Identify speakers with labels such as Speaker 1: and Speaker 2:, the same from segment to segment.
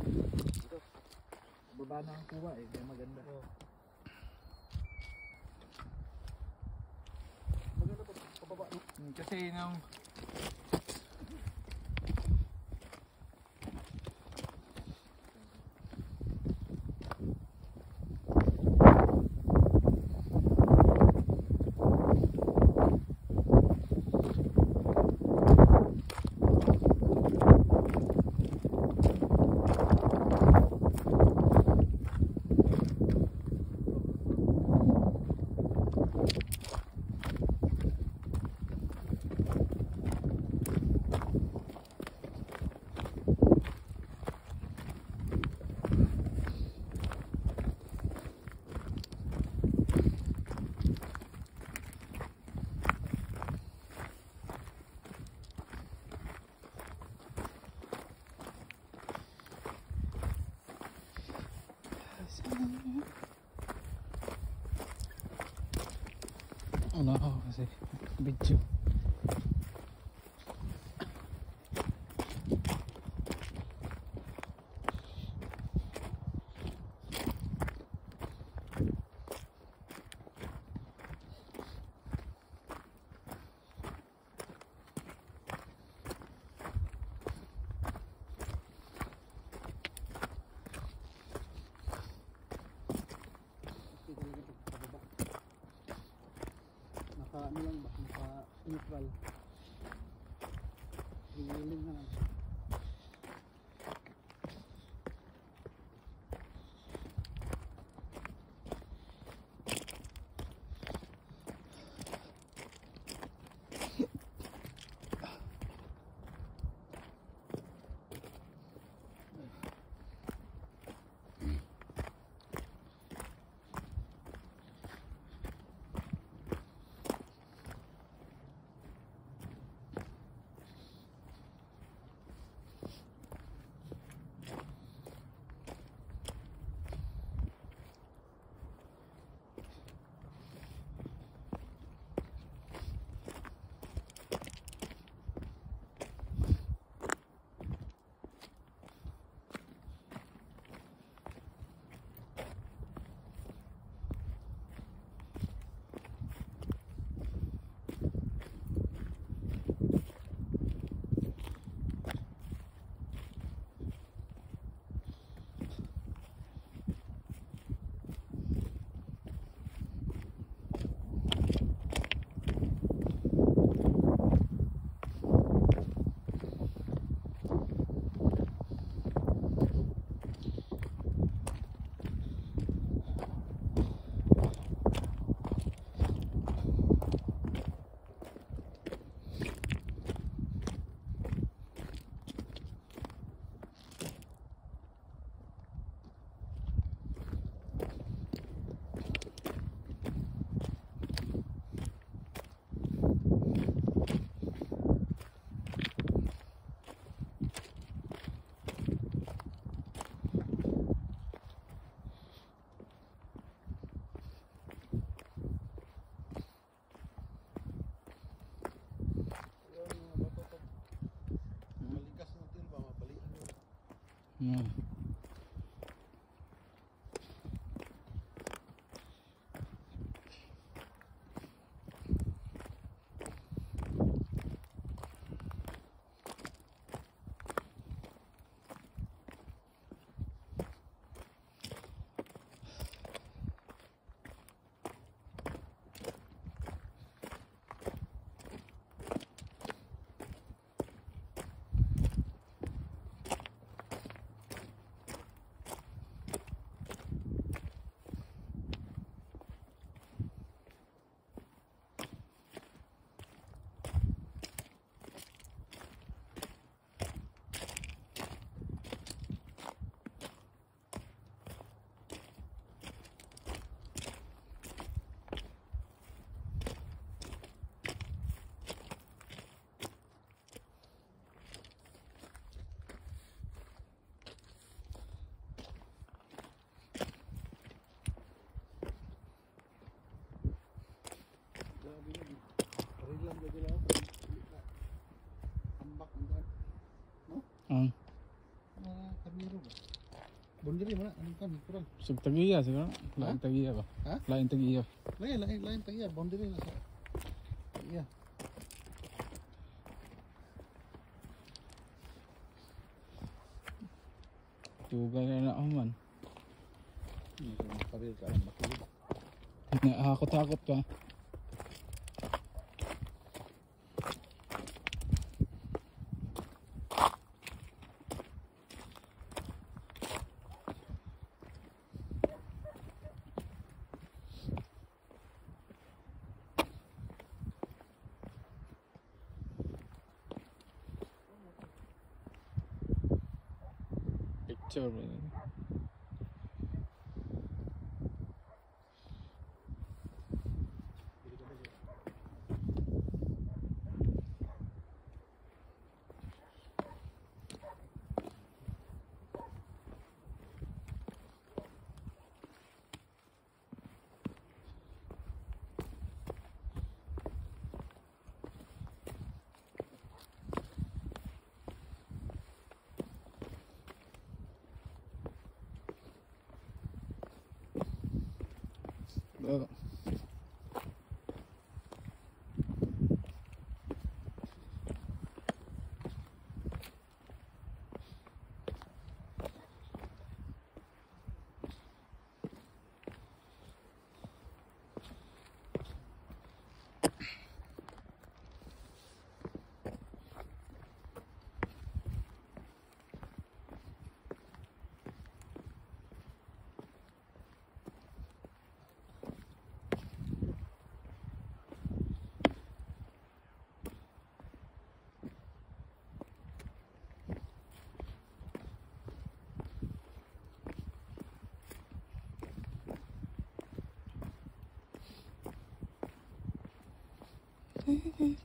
Speaker 1: Dito. Baba na ang kuha eh. Maganda.
Speaker 2: Maganda to, pababa.
Speaker 1: Hmm, Kasi nung ano ako Bundiri mo na, anong kan, kurang.
Speaker 3: Sub tagiya siguro. Lain tagiya ba?
Speaker 1: Ha?
Speaker 3: Lain tagiya.
Speaker 1: Lain, lain, lain tayo, bundiri na sa. Iya.
Speaker 3: Tugay na na ako man.
Speaker 1: Hindi ko makabil ka lang makilid.
Speaker 3: Nakakot-hakot ka. Baby,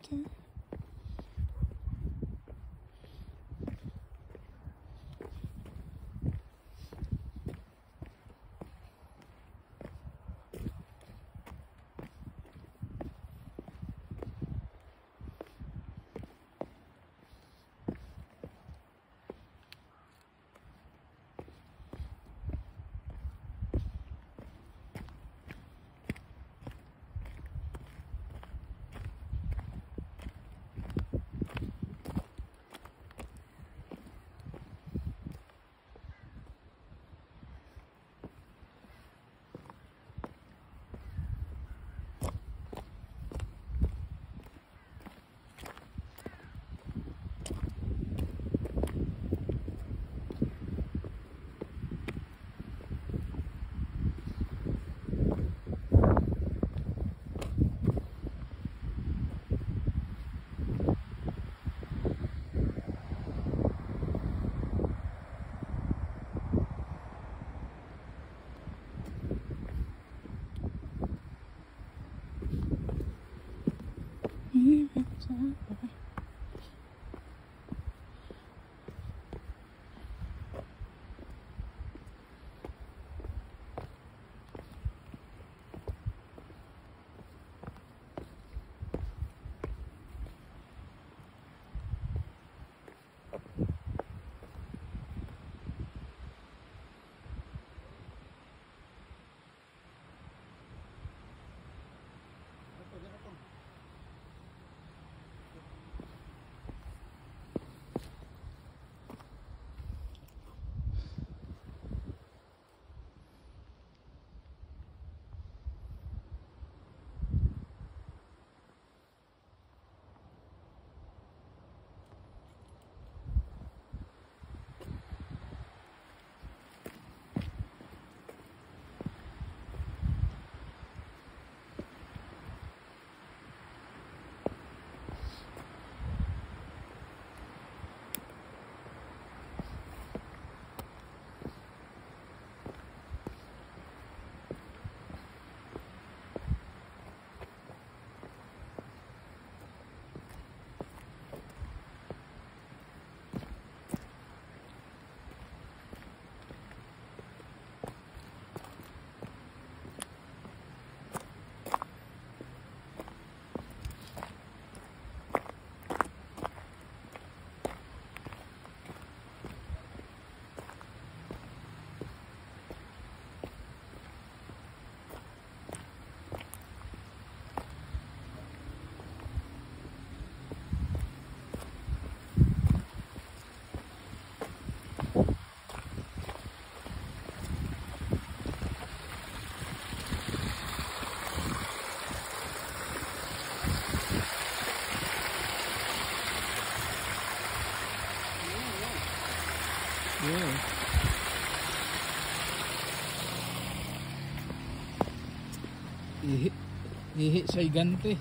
Speaker 3: Ihi sa igante.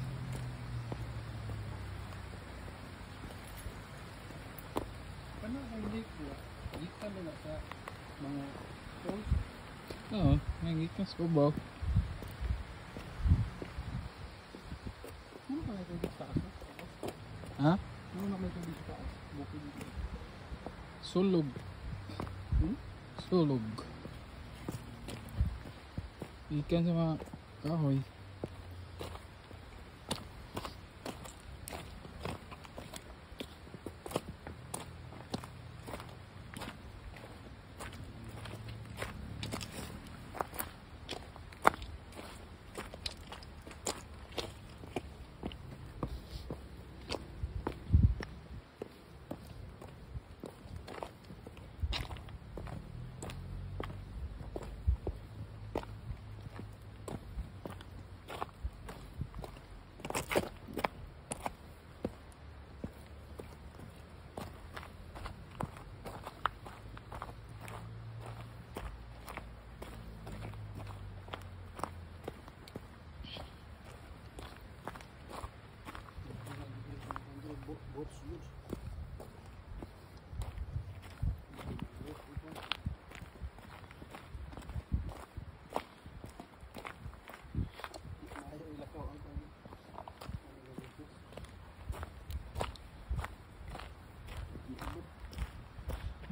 Speaker 1: Ano ang po? Ikan na sa mga falls.
Speaker 3: Oo, ikan sa kubaw.
Speaker 1: Ano may tubig sa taas?
Speaker 3: Ha?
Speaker 1: Ano na may tubig sa? Bukid dito.
Speaker 3: Sulog.
Speaker 1: Hmm?
Speaker 3: Sulog. Ikan sa mga kahoy.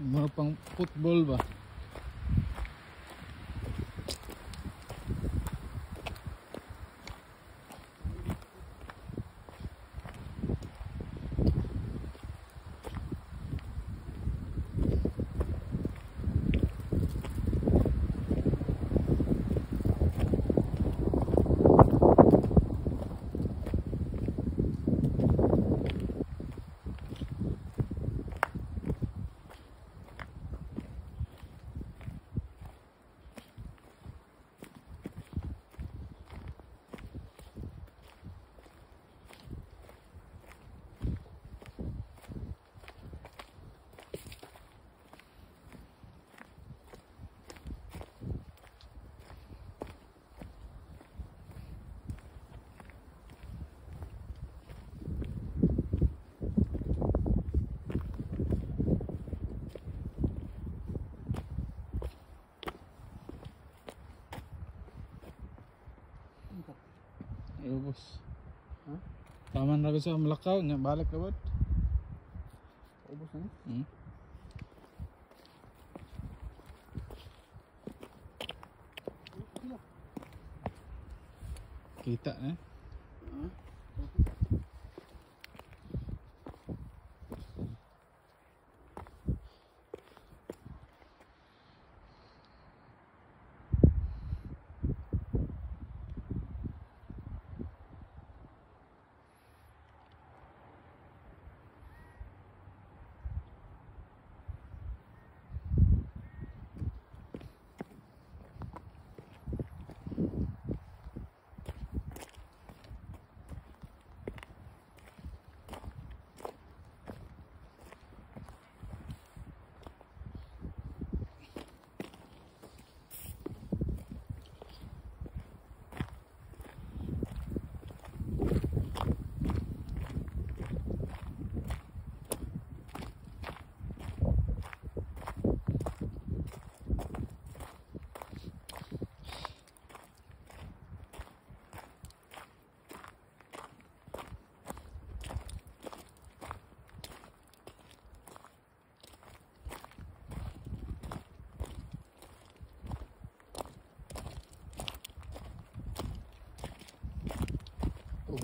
Speaker 3: Mga pang football ba? Ay, ubos.
Speaker 1: Ha?
Speaker 3: Taman na ko sa Malakaw, nga balik na ba?
Speaker 1: Ubus na.
Speaker 3: Hmm? Kita eh.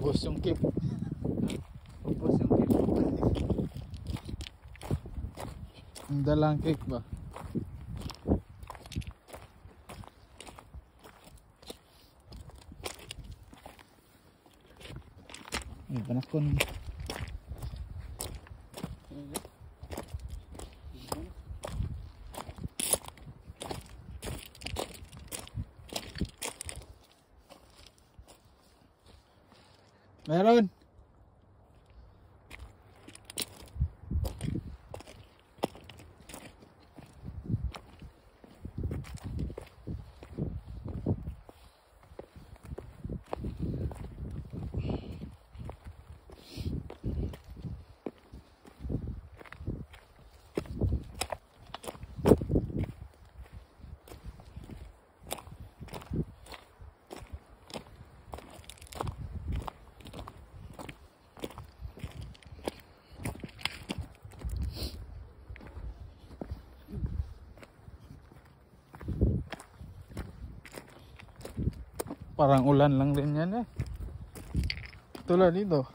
Speaker 3: Ubos yung kip.
Speaker 1: Ubus yung kip.
Speaker 3: Ang dalang cake ba? Ay, panakon. Meron. Parang ulan lang din yan eh. Tulad dito.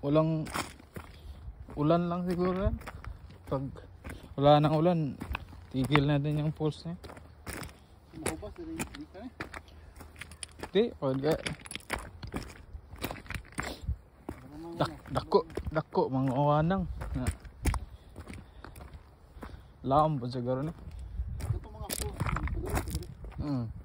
Speaker 3: Walang ulan lang siguro yan. Pag wala nang ulan, tigil na din yung pulse niya.
Speaker 1: Mahubas dari di ka eh.
Speaker 3: Di, pag dak, dako, dako, mga uwanang. Na. Laom pa siguro ni.
Speaker 1: Ito mga po.
Speaker 3: Mm.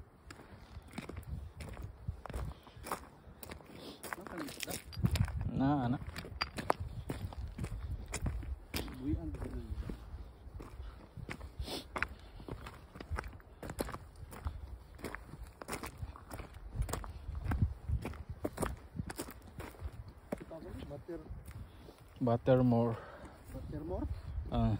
Speaker 3: Buttermore.
Speaker 1: Buttermore?
Speaker 3: Uh.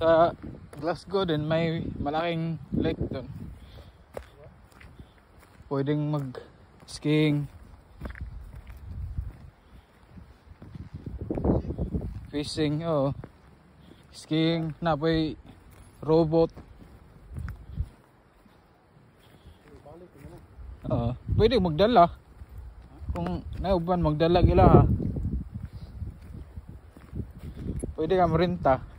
Speaker 3: sa Glasgow din may malaking lake doon. Pwedeng mag skiing. Fishing, oh. Skiing, napoy robot. Oo. Pwede magdala. Kung nauban magdala gila ha. Pwede ka marinta.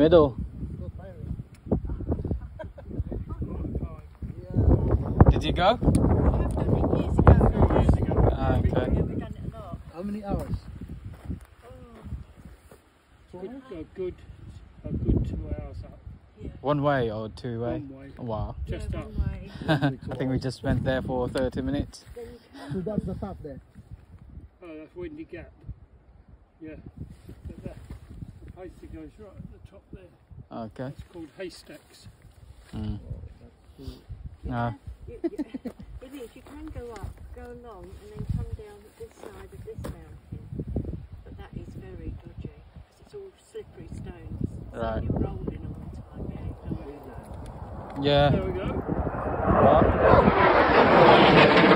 Speaker 3: Middle. Did you go? Ah, okay.
Speaker 1: How many hours?
Speaker 4: Good, a good, a good two hours up.
Speaker 3: One way or two way?
Speaker 4: One way.
Speaker 3: Wow.
Speaker 4: Just up.
Speaker 3: I think we just went there for 30 minutes.
Speaker 1: So that's the top there.
Speaker 4: Oh, that's Windy Gap. Yeah. But that Hasty goes right at the top there.
Speaker 3: Okay.
Speaker 4: It's called Haystacks.
Speaker 3: Mm. Ah,
Speaker 5: You, you, it is, you can go up, go along, and then come down this side of this mountain. But that is very dodgy, because it's all slippery stones. So
Speaker 3: Right.
Speaker 5: You're rolling all the time.
Speaker 3: yeah.
Speaker 4: There we go. Practice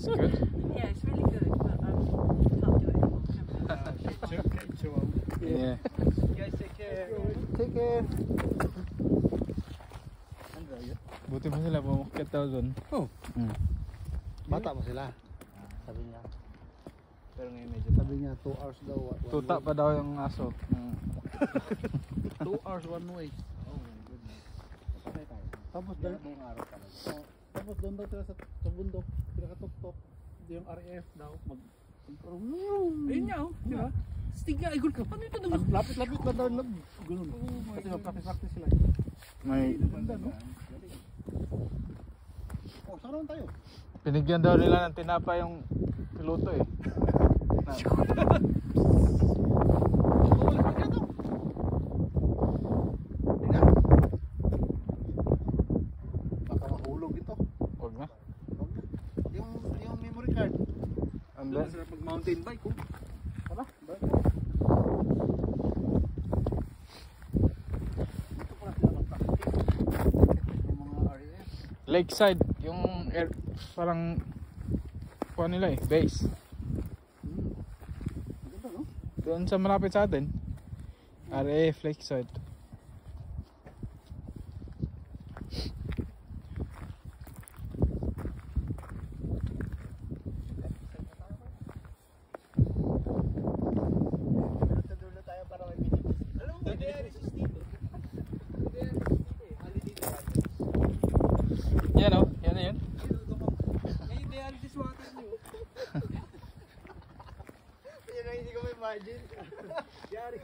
Speaker 3: that's good.
Speaker 5: Yeah, it's really good, but um, can't do it anymore?
Speaker 4: Uh, too, old.
Speaker 3: Yeah.
Speaker 1: guys take care. Take care.
Speaker 3: Buti pa sila dun.
Speaker 1: Oh.
Speaker 3: Mm.
Speaker 1: Bata mo sila. Sabi niya.
Speaker 3: Pero ngayon medyo
Speaker 1: Sabi niya 2 hours daw.
Speaker 3: Tuta pa daw yung aso. Mm.
Speaker 1: 2 hours one way. Oh my goodness. Tapos
Speaker 6: buong araw talaga.
Speaker 1: Oh, tapos doon daw sila sa, sa bundok, pinakatuktok, yung RAF daw, mag,
Speaker 4: Ayun nga, oh. Di ba? Stig nga, igol ka. Paano ito naman?
Speaker 1: lapit-lapit ba daw lang, ganun. Kasi mag-practice-practice sila.
Speaker 3: May
Speaker 1: Ganda, no? Oh, saan naman tayo?
Speaker 3: pinigyan daw nila ng tinapa yung piloto eh. Na,
Speaker 1: Bumalik pa dito. Tingnan. Baka mahulog ito.
Speaker 3: wag na.
Speaker 1: Wag na. Yung, yung memory card.
Speaker 3: And
Speaker 6: Doon
Speaker 3: then,
Speaker 6: sila pag mountain bike oh.
Speaker 1: Tara, balik mo. Dito pala sila mag-practice. Yung mga RAF.
Speaker 3: lakeside, yung air, parang kuha nila eh, base.
Speaker 1: Hmm.
Speaker 3: Doon sa malapit sa atin. RAF Lakeside.
Speaker 1: Pero sa dulo tayo para may minutes.
Speaker 6: Alam mo, may dialysis dito. May dialysis dito eh. Holiday dialysis.
Speaker 3: Yan oh, yan na yun.
Speaker 6: May dialysis water niyo.
Speaker 1: Yan ang hindi ko may margin.
Speaker 6: Yari.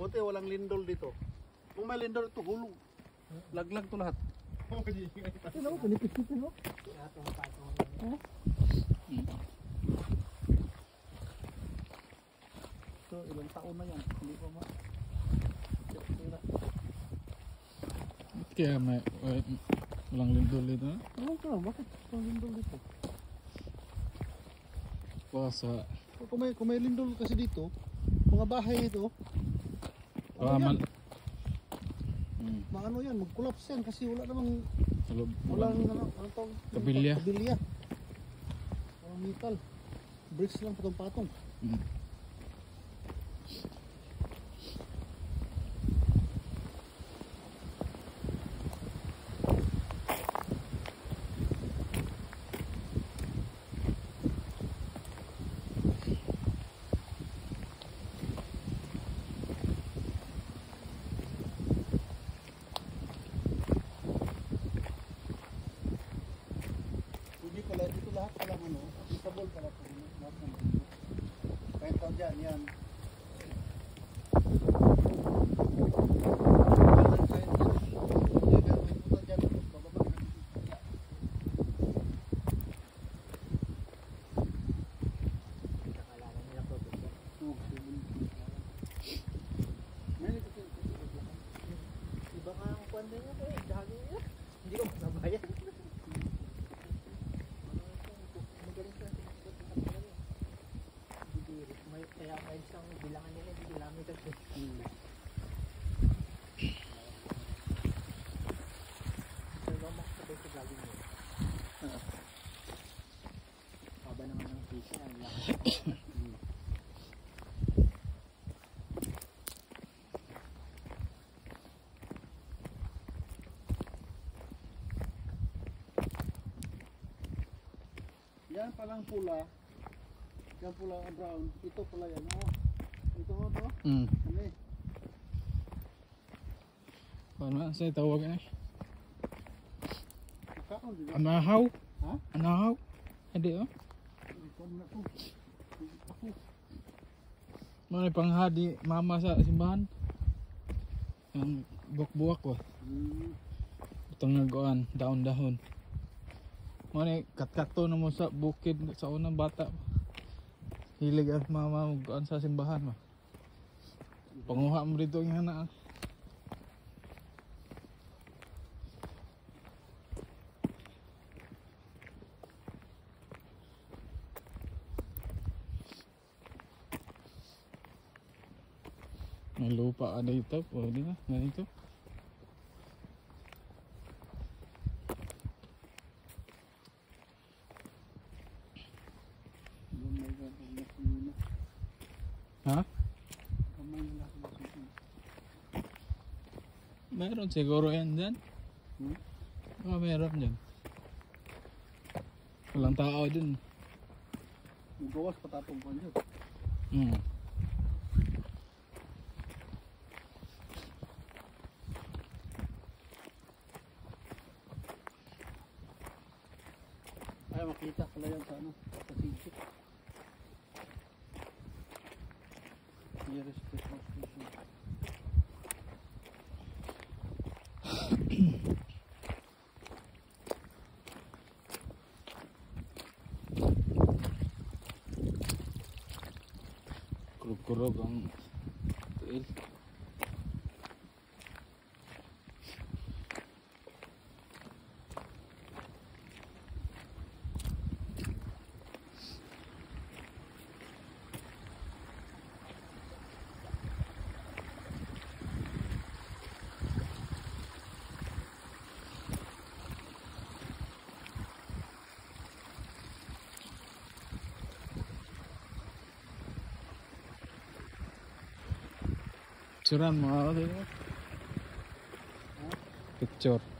Speaker 1: Buti walang lindol dito. Kung may lindol ito, hulog. Laglag to lahat. Ano, pinipit-pit mo? So, ilang taon na yan. Hindi pa ma...
Speaker 3: Kaya may, may walang lindol dito. no?
Speaker 1: Ano ka? Bakit walang lindol dito?
Speaker 3: Baka sa,
Speaker 1: Kung may, kung may lindol kasi dito, mga bahay ito,
Speaker 3: baka
Speaker 1: ano yan?
Speaker 3: Man, hmm,
Speaker 1: Mga ano yan, mag-collapse yan kasi wala namang,
Speaker 3: sa loob,
Speaker 1: walang,
Speaker 3: walang,
Speaker 1: ano, ano tawag?
Speaker 3: Kabilya.
Speaker 1: Kabilya. Walang metal. Bricks lang patong-patong.
Speaker 3: hmm.
Speaker 1: Hindi pala, dito lahat pala ano, applicable pala po. Lahat ng bundok. Kahit pa dyan, yan. Kahit dyan, yan, yan, may punta dyan, bababa ka dito. Oo, Meron ito, ito, ito, ito.
Speaker 5: Iba nga ang kwanda niya ko eh. Dami niya. Hindi ko masabayan. Magaling sila sa mga talaga. Bibiri. May, kaya may isang bilangan nila, hindi kilometers eh. So, yung mga sabay sa vlogging mo. Haba naman ng visa. ang lakas.
Speaker 1: Yan palang pula. Yan pula ang brown. Ito pala yan. Oh. Ito oh, to.
Speaker 3: Hmm.
Speaker 1: Ano eh.
Speaker 3: Paano na sa tawag eh?
Speaker 1: Kaon din.
Speaker 3: Anahaw?
Speaker 1: Ha?
Speaker 3: Anahaw? Hindi oh.
Speaker 1: Ito na to. Ako.
Speaker 3: Mga panghadi mama sa simbahan. Ang buwak-buwak ko.
Speaker 1: Hmm.
Speaker 3: Itong nagoan, daon-dahon. Mga ni katkato na mo sa bukid sa unang bata. Hilig at mama maggoan sa simbahan mo. Panguha mo dito yung anak. May lupa ka dito, pwede na, ganito.
Speaker 1: Yan may gagawin na sino.
Speaker 3: Ha?
Speaker 1: Kamay na lang na sino.
Speaker 3: Meron siguro yan dyan.
Speaker 1: Hmm?
Speaker 3: Oh, meron dyan. Walang tao dun.
Speaker 1: Gawas patatong pa dyan.
Speaker 3: Hmm.
Speaker 1: Ay, makita pala yan sa ano, sa sisik. Nearest Christmas station.
Speaker 3: Kurog-kurog ang Picturean mo ako dito. Picture.